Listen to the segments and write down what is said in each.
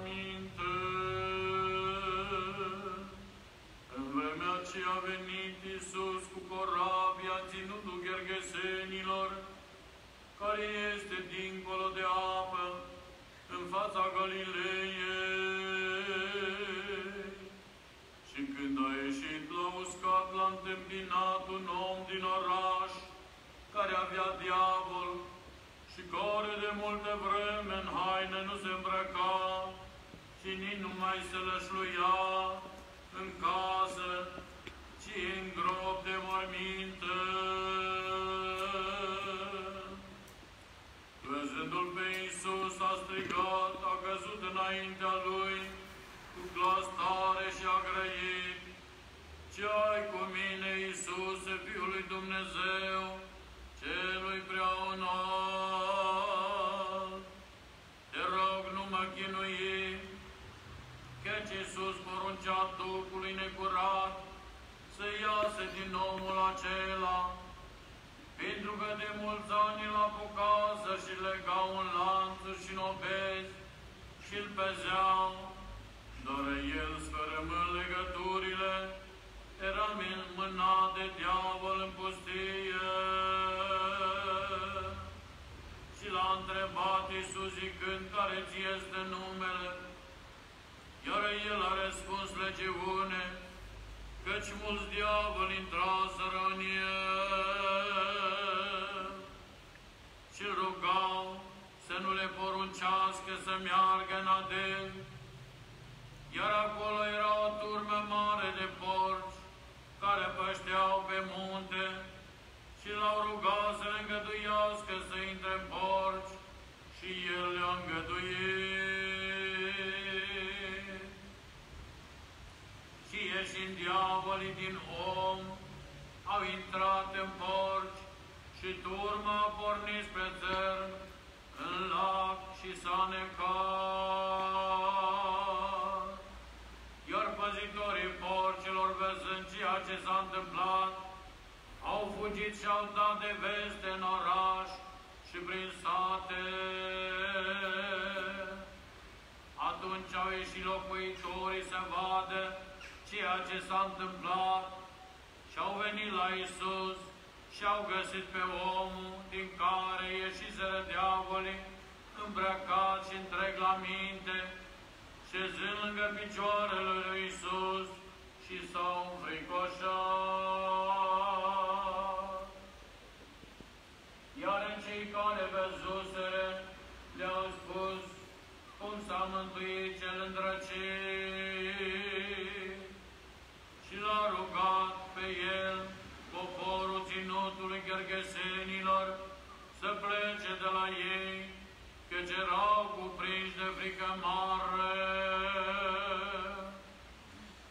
aminte. În vremea ce a venit Iisus cu corabia ținutul gherghesenilor, care este dincolo de apă, în fața Galileei. Și când a ieșit la uscat, l-a întâmpinat un om din oraș, care avea diavol și care de multe vreme în haine nu se îmbrăca și nici nu mai se lășluia în casă, ci în grob de morminte. Acela, pentru că de mulți ani îl apucase și legau în lanțuri și în obezi și îl pezeau, dar el, sfărâmând legăturile, era mânat de diavol în pustie. Și l-a întrebat Iisus zicând, care ți este numele? Iar el a răspuns legiune, căci mulți diavoli intraseră în el și rugau să nu le poruncească să meargă în adânc. Iar acolo era o turmă mare de porci care pășteau pe munte și l-au rugat să le îngăduiască să intre în porci și el le-a îngăduit. Și ieșind diavolii din om, au intrat în porci și turma a pornit spre țărm, în lac și s-a necat. Iar păzitorii porcilor, văzând ceea ce s-a întâmplat, au fugit și au dat de veste în oraș și prin sate. Atunci au ieșit locuitorii să vadă ceea ce s-a întâmplat și au venit la Isus și au găsit pe omul din care ieșiseră diavolii, îmbrăcat și întreg la minte, șezând lângă picioarele lui Isus și s-au înfricoșat. Iar în cei care văzuseră le-au spus cum s-a mântuit cel îndrăcit și l-a rugat pe el poporul ținutului gherghesenilor să plece de la ei, căci erau cuprinși de frică mare.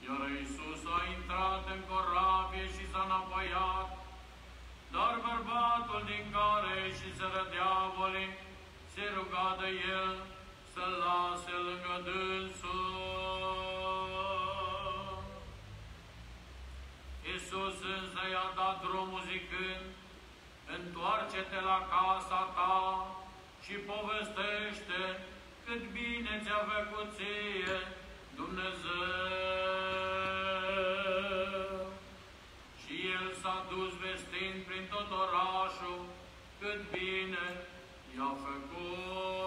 Iar Iisus a intrat în corabie și s-a înapoiat, dar bărbatul din care și se diavolii se ruga de el să lase lângă dânsul. Iisus însă i-a dat drumul zicând, Întoarce-te la casa ta și povestește cât bine ți-a făcut ție Dumnezeu. Și el s-a dus vestind prin tot orașul cât bine i-a făcut.